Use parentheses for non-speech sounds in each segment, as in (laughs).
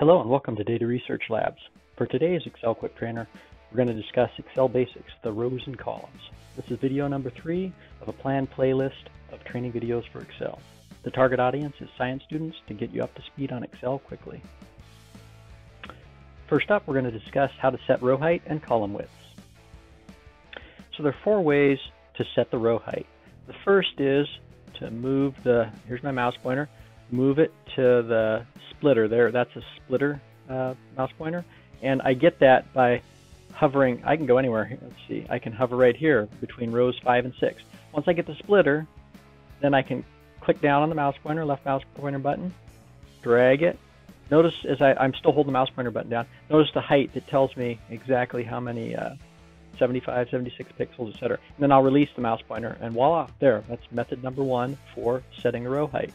Hello and welcome to Data Research Labs. For today's Excel Quick Trainer, we're going to discuss Excel Basics, the rows and columns. This is video number three of a planned playlist of training videos for Excel. The target audience is science students to get you up to speed on Excel quickly. First up, we're going to discuss how to set row height and column widths. So there are four ways to set the row height. The first is to move the, here's my mouse pointer, move it to the splitter there. That's a splitter uh, mouse pointer. And I get that by hovering. I can go anywhere. Let's see. I can hover right here between rows 5 and 6. Once I get the splitter, then I can click down on the mouse pointer, left mouse pointer button, drag it. Notice as I, am still holding the mouse pointer button down, notice the height. that tells me exactly how many uh, 75, 76 pixels, etc. And then I'll release the mouse pointer and voila, there. That's method number one for setting a row height.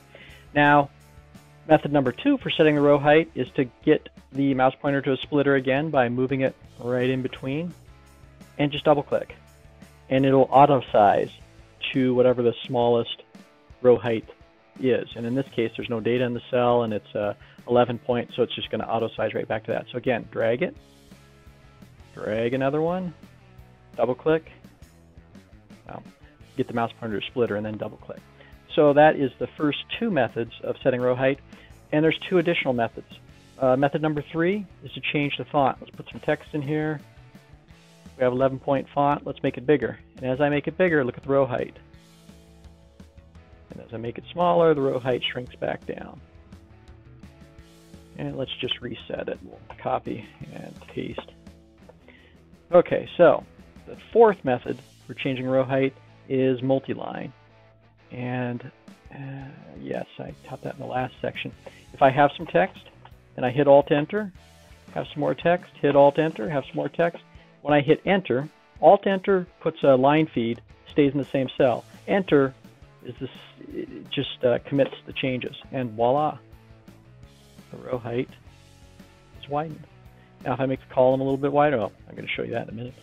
Now, method number two for setting the row height is to get the mouse pointer to a splitter again by moving it right in between and just double click. And it'll auto size to whatever the smallest row height is. And in this case, there's no data in the cell and it's uh, 11 point, so it's just going to auto size right back to that. So again, drag it, drag another one, double click, well, get the mouse pointer to a splitter and then double click. So that is the first two methods of setting row height. And there's two additional methods. Uh, method number three is to change the font. Let's put some text in here. We have 11 point font. Let's make it bigger. And as I make it bigger, look at the row height. And as I make it smaller, the row height shrinks back down. And let's just reset it. We'll copy and paste. Okay, so the fourth method for changing row height is multi-line. And uh, yes, I taught that in the last section. If I have some text and I hit Alt Enter, have some more text, hit Alt Enter, have some more text. When I hit Enter, Alt Enter puts a line feed, stays in the same cell. Enter is this just uh, commits the changes, and voila, the row height is widened. Now, if I make the column a little bit wider, oh, I'm going to show you that in a minute.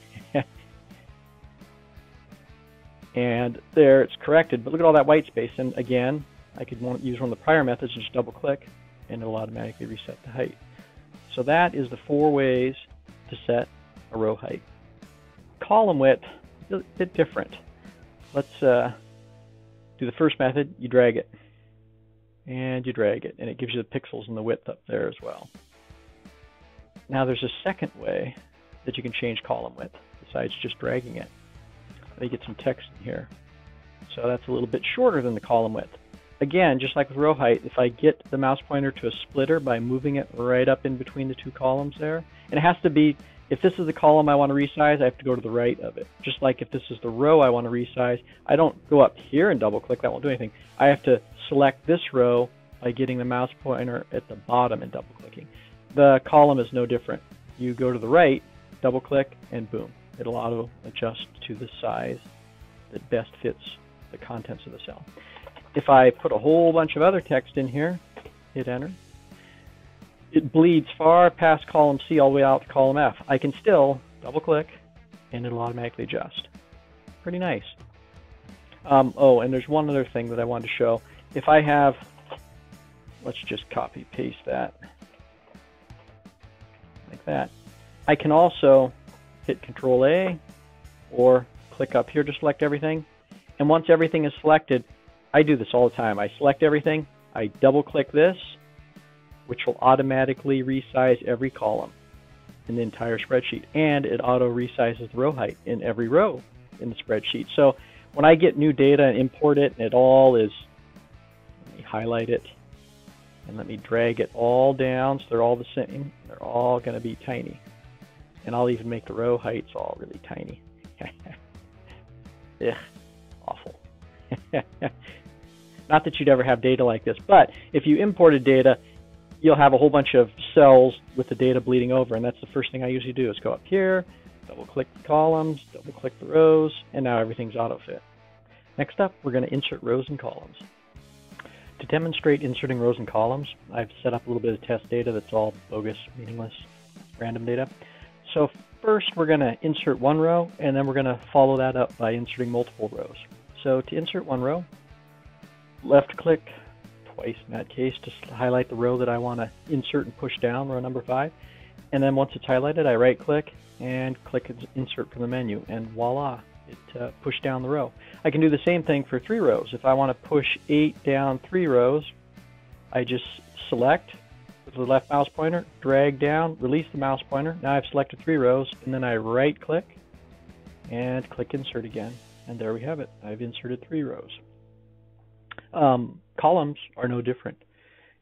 And there it's corrected. But look at all that white space. And again, I could use one of the prior methods and just double click and it'll automatically reset the height. So that is the four ways to set a row height. Column width, a bit different. Let's uh, do the first method, you drag it. And you drag it, and it gives you the pixels and the width up there as well. Now there's a second way that you can change column width besides just dragging it. Let me get some text in here. So that's a little bit shorter than the column width. Again, just like with row height, if I get the mouse pointer to a splitter by moving it right up in between the two columns there, and it has to be, if this is the column I want to resize, I have to go to the right of it. Just like if this is the row I want to resize, I don't go up here and double click, that won't do anything. I have to select this row by getting the mouse pointer at the bottom and double clicking. The column is no different. You go to the right, double click, and boom, it'll auto adjust to the size that best fits the contents of the cell. If I put a whole bunch of other text in here, hit enter, it bleeds far past column C all the way out to column F. I can still double click and it'll automatically adjust. Pretty nice. Um, oh, and there's one other thing that I wanted to show. If I have, let's just copy paste that like that. I can also hit Control A or click up here to select everything. And once everything is selected, I do this all the time. I select everything, I double click this, which will automatically resize every column in the entire spreadsheet. And it auto resizes the row height in every row in the spreadsheet. So when I get new data and import it, and it all is, let me highlight it, and let me drag it all down so they're all the same. They're all going to be tiny. And I'll even make the row heights all really tiny. (laughs) Ugh, awful. (laughs) Not that you'd ever have data like this, but if you imported data, you'll have a whole bunch of cells with the data bleeding over, and that's the first thing I usually do is go up here, double click the columns, double click the rows, and now everything's auto fit. Next up, we're going to insert rows and columns. To demonstrate inserting rows and columns, I've set up a little bit of test data that's all bogus, meaningless, random data. So first we're going to insert one row, and then we're going to follow that up by inserting multiple rows. So to insert one row, left click twice in that case to highlight the row that I want to insert and push down, row number five. And then once it's highlighted, I right click and click insert from the menu and voila, it uh, pushed down the row. I can do the same thing for three rows. If I want to push eight down three rows, I just select with the left mouse pointer, drag down, release the mouse pointer. Now I've selected three rows, and then I right click and click insert again. And there we have it. I've inserted three rows. Um, columns are no different.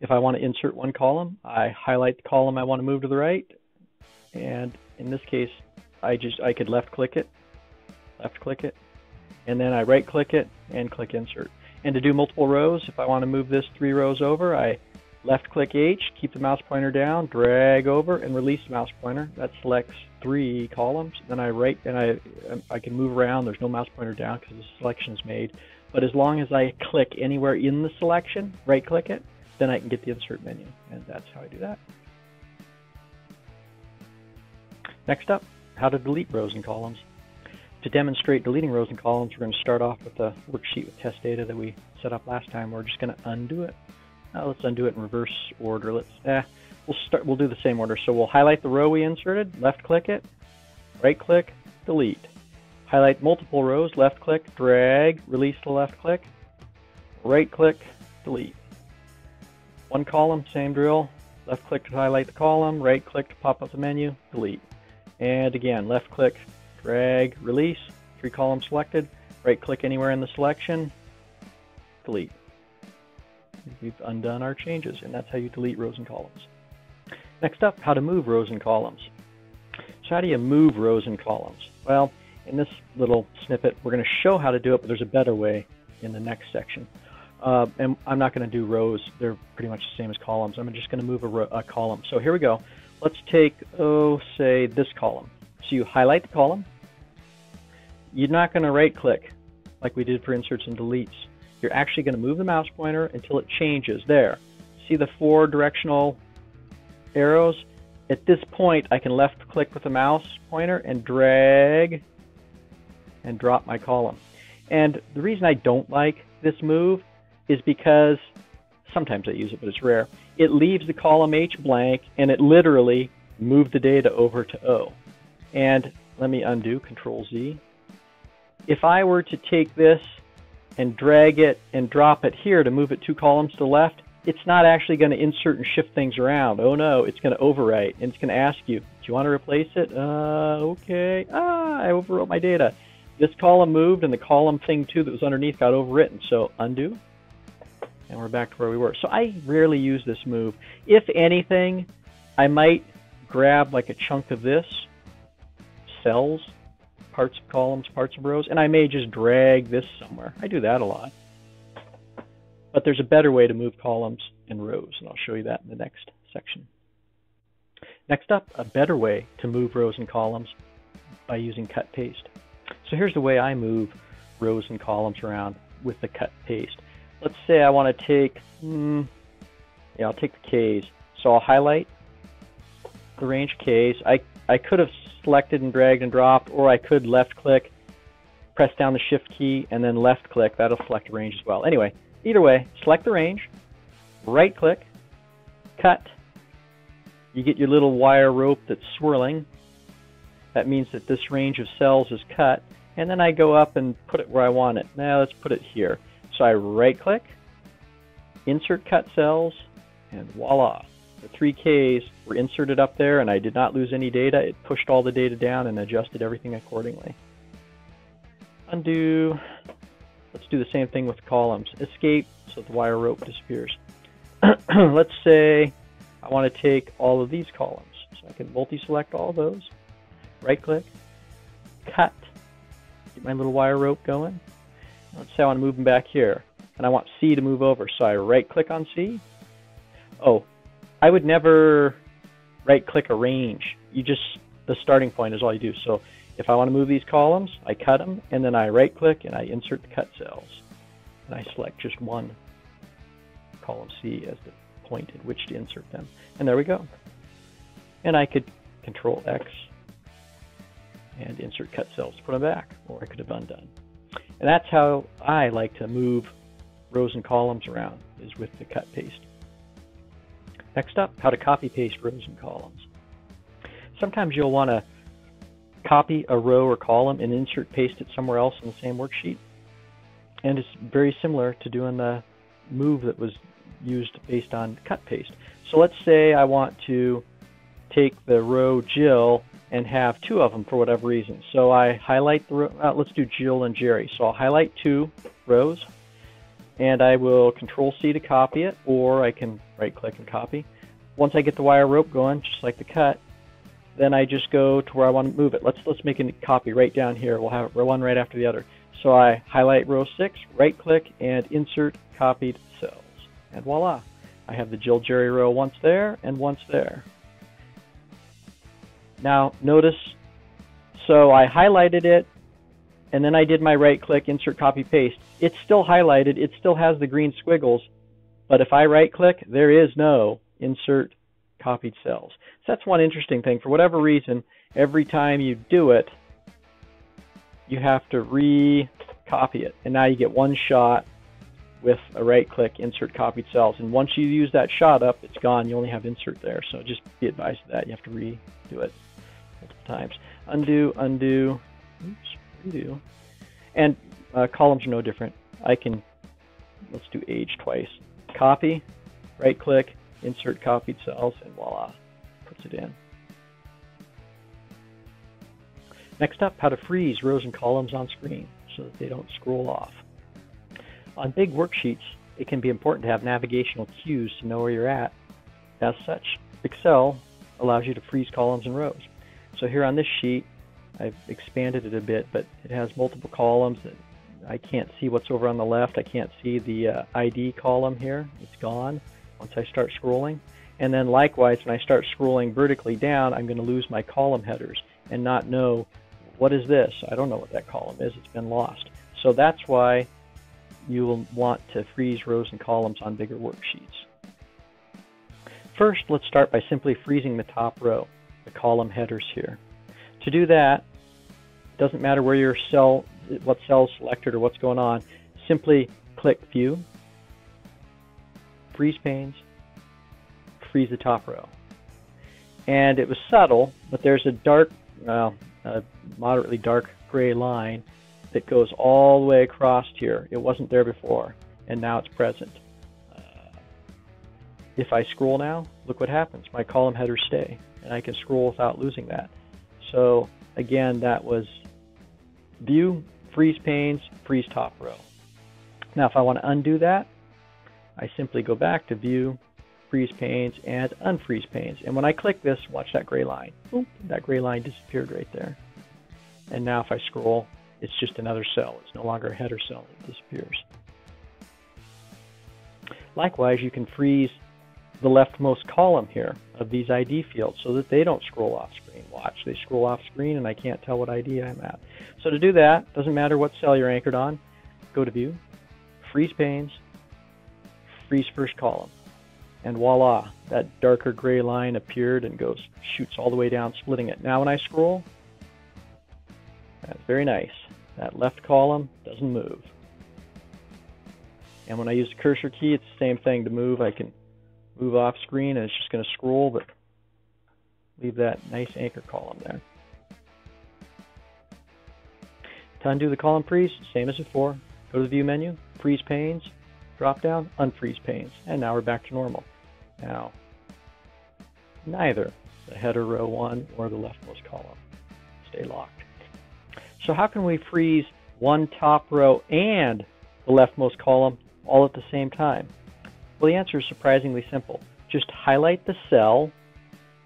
If I want to insert one column, I highlight the column I want to move to the right, and in this case, I just I could left click it, left click it, and then I right click it and click insert. And to do multiple rows, if I want to move this three rows over, I left click H, keep the mouse pointer down, drag over, and release the mouse pointer. That selects three columns. Then I right and I I can move around. There's no mouse pointer down because the selection is made. But as long as I click anywhere in the selection, right click it, then I can get the insert menu. And that's how I do that. Next up, how to delete rows and columns. To demonstrate deleting rows and columns, we're going to start off with the worksheet with test data that we set up last time. We're just going to undo it. Now let's undo it in reverse order. Let's eh, we'll start. We'll do the same order. So we'll highlight the row we inserted, left click it, right click, delete. Highlight multiple rows, left click, drag, release the left click, right click, delete. One column, same drill. Left click to highlight the column, right click to pop up the menu, delete. And again, left click, drag, release, three columns selected, right click anywhere in the selection, delete. We've undone our changes, and that's how you delete rows and columns. Next up, how to move rows and columns. So how do you move rows and columns? Well, in this little snippet, we're going to show how to do it, but there's a better way in the next section. Uh, and I'm not going to do rows. They're pretty much the same as columns. I'm just going to move a, a column. So here we go. Let's take, oh, say this column. So you highlight the column. You're not going to right click like we did for inserts and deletes. You're actually going to move the mouse pointer until it changes. There. See the four directional arrows? At this point, I can left click with the mouse pointer and drag and drop my column. And the reason I don't like this move is because sometimes I use it, but it's rare. It leaves the column H blank and it literally moved the data over to O. And let me undo Control Z. If I were to take this and drag it and drop it here to move it two columns to the left, it's not actually going to insert and shift things around. Oh no, it's going to overwrite and it's going to ask you, do you want to replace it? Uh, okay. Ah, I overwrote my data. This column moved and the column thing too that was underneath got overwritten. So undo and we're back to where we were. So I rarely use this move. If anything, I might grab like a chunk of this, cells, parts of columns, parts of rows, and I may just drag this somewhere. I do that a lot. But there's a better way to move columns and rows, and I'll show you that in the next section. Next up, a better way to move rows and columns by using cut paste. So here's the way I move rows and columns around with the cut paste let's say I want to take, mm, yeah, I'll take the K's. So I'll highlight the range K's. I, I could have selected and dragged and dropped, or I could left click, press down the shift key, and then left click. That'll select the range as well. Anyway, either way, select the range, right click, cut. You get your little wire rope that's swirling. That means that this range of cells is cut. And then I go up and put it where I want it. Now let's put it here. So I right click, insert cut cells, and voila. The 3Ks were inserted up there and I did not lose any data. It pushed all the data down and adjusted everything accordingly. Undo. Let's do the same thing with columns. Escape so the wire rope disappears. (clears throat) Let's say I want to take all of these columns. So I can multi-select all those. Right click, cut, get my little wire rope going, Let's say I want to move them back here, and I want C to move over. So I right-click on C. Oh, I would never right-click a range. You just the starting point is all you do. So if I want to move these columns, I cut them, and then I right-click and I insert the cut cells, and I select just one column C as the point at which to insert them, and there we go. And I could Control X and insert cut cells to put them back, or I could have undone. And that's how I like to move rows and columns around is with the cut paste. Next up, how to copy paste rows and columns. Sometimes you'll want to copy a row or column and insert paste it somewhere else in the same worksheet. And it's very similar to doing the move that was used based on cut paste. So let's say I want to take the row Jill and have two of them for whatever reason. So I highlight the row, uh, let's do Jill and Jerry. So I'll highlight two rows and I will control C to copy it or I can right click and copy. Once I get the wire rope going, just like the cut, then I just go to where I want to move it. Let's let's make a copy right down here. We'll have one right after the other. So I highlight row 6, right click, and insert copied cells. And voila, I have the Jill Jerry row once there and once there. Now notice, so I highlighted it, and then I did my right click, insert copy paste. It's still highlighted, it still has the green squiggles, but if I right click, there is no insert copied cells. So that's one interesting thing. For whatever reason, every time you do it, you have to re-copy it. And now you get one shot with a right click, insert copied cells. And once you use that shot up, it's gone. You only have insert there. So just be advised of that. You have to redo it multiple times. Undo, undo, oops, redo. And uh, columns are no different. I can, let's do age twice. Copy, right click, insert copied cells, and voila, puts it in. Next up, how to freeze rows and columns on screen so that they don't scroll off. On big worksheets, it can be important to have navigational cues to know where you're at. As such, Excel allows you to freeze columns and rows. So here on this sheet, I've expanded it a bit, but it has multiple columns. I can't see what's over on the left. I can't see the uh, ID column here. It's gone once I start scrolling. And then likewise, when I start scrolling vertically down, I'm going to lose my column headers and not know what is this? I don't know what that column is. It's been lost. So that's why you will want to freeze rows and columns on bigger worksheets. First, let's start by simply freezing the top row, the column headers here. To do that, doesn't matter where your cell, what cell is selected or what's going on, simply click View, Freeze Panes, freeze the top row. And it was subtle, but there's a dark, well, a moderately dark gray line that goes all the way across here. It wasn't there before, and now it's present. Uh, if I scroll now, look what happens. My column headers stay, and I can scroll without losing that. So again, that was view, freeze panes, freeze top row. Now if I want to undo that, I simply go back to view, freeze panes, and unfreeze panes. And when I click this, watch that gray line. Oop, that gray line disappeared right there. And now if I scroll, it's just another cell. It's no longer a header cell. It disappears. Likewise, you can freeze the leftmost column here of these ID fields so that they don't scroll off screen. Watch, they scroll off screen and I can't tell what ID I'm at. So to do that, doesn't matter what cell you're anchored on, go to View, Freeze Panes, Freeze First Column. And voila, that darker gray line appeared and goes shoots all the way down, splitting it. Now when I scroll, that's very nice. That left column doesn't move. And when I use the cursor key, it's the same thing. To move, I can move off screen and it's just going to scroll, but leave that nice anchor column there. To undo the column freeze, same as before, go to the View menu, Freeze Panes, drop down, Unfreeze Panes, and now we're back to normal. Now, neither the header row 1 or the leftmost column stay locked. So how can we freeze one top row and the leftmost column all at the same time? Well, the answer is surprisingly simple. Just highlight the cell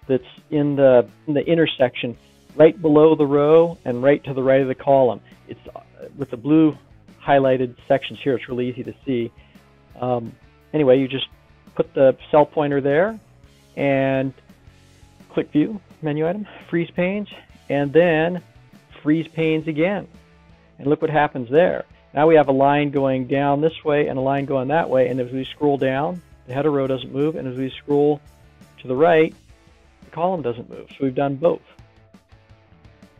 that's in the, in the intersection right below the row and right to the right of the column. It's uh, with the blue highlighted sections here. It's really easy to see. Um, anyway, you just put the cell pointer there and click View menu item, Freeze Panes, and then freeze panes again. And look what happens there. Now we have a line going down this way and a line going that way, and as we scroll down, the header row doesn't move, and as we scroll to the right, the column doesn't move. So we've done both.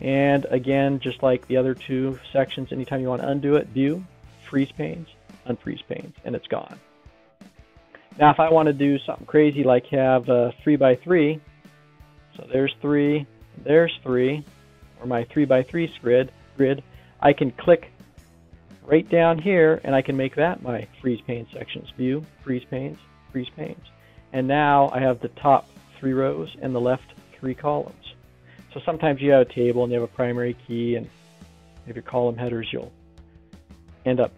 And again, just like the other two sections, anytime you want to undo it, view, freeze panes, unfreeze panes, and it's gone. Now, if I want to do something crazy like have a 3 by 3 so there's 3, there's 3, or my 3 by 3 grid, grid, I can click right down here and I can make that my freeze pane sections. View, freeze panes, freeze panes. And now I have the top three rows and the left three columns. So sometimes you have a table and you have a primary key and if your column headers you'll end up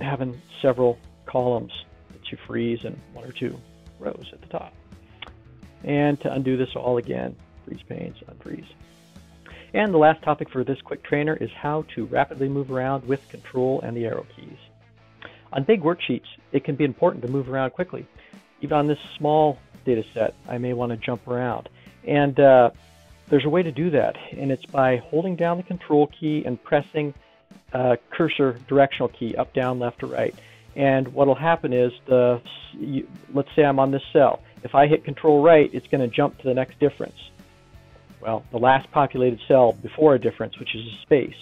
having several columns that you freeze and one or two rows at the top. And to undo this all again, freeze panes, unfreeze. And the last topic for this quick trainer is how to rapidly move around with control and the arrow keys. On big worksheets, it can be important to move around quickly. Even on this small data set, I may want to jump around. And uh, there's a way to do that, and it's by holding down the control key and pressing uh, cursor directional key up, down, left, or right. And what will happen is, the you, let's say I'm on this cell. If I hit control right, it's going to jump to the next difference. Well, the last populated cell before a difference, which is a space.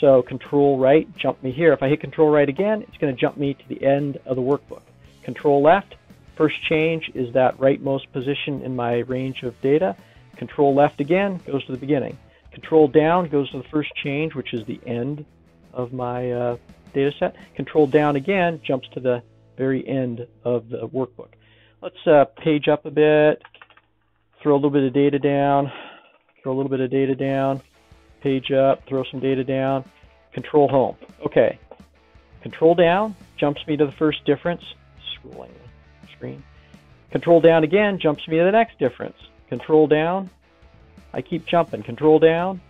So control right, jump me here. If I hit control right again, it's going to jump me to the end of the workbook. Control left, first change is that rightmost position in my range of data. Control left again goes to the beginning. Control down goes to the first change, which is the end of my uh, data set. Control down again jumps to the very end of the workbook. Let's uh, page up a bit, throw a little bit of data down, throw a little bit of data down, page up, throw some data down, control home. Okay, control down jumps me to the first difference, scrolling screen. Control down again jumps me to the next difference. Control down, I keep jumping. Control down,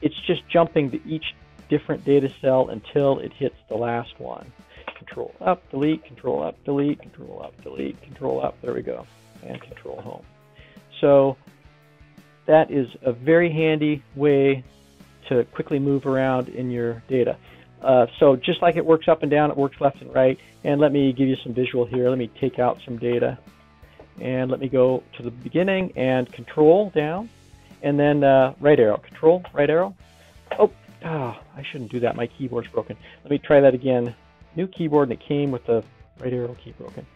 it's just jumping to each different data cell until it hits the last one. Control up, delete, control up, delete, control up, delete, control up. There we go. And control home. So that is a very handy way to quickly move around in your data. Uh, so just like it works up and down, it works left and right. And let me give you some visual here. Let me take out some data. And let me go to the beginning and control down. And then uh, right arrow. Control, right arrow. Oh, oh, I shouldn't do that. My keyboard's broken. Let me try that again new keyboard and it came with the right arrow key broken.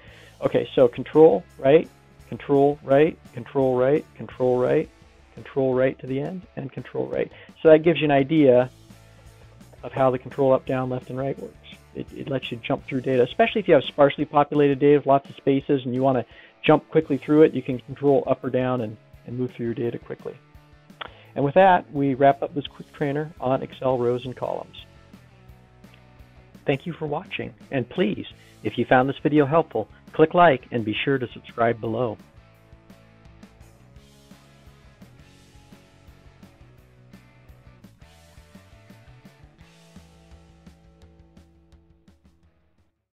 Okay, so control right, control right, control right, control right, control right to the end, and control right. So that gives you an idea of how the control up, down, left, and right works. It, it lets you jump through data, especially if you have sparsely populated data with lots of spaces and you want to jump quickly through it, you can control up or down and, and move through your data quickly. And with that, we wrap up this quick trainer on Excel rows and columns. Thank you for watching, and please, if you found this video helpful, click like and be sure to subscribe below.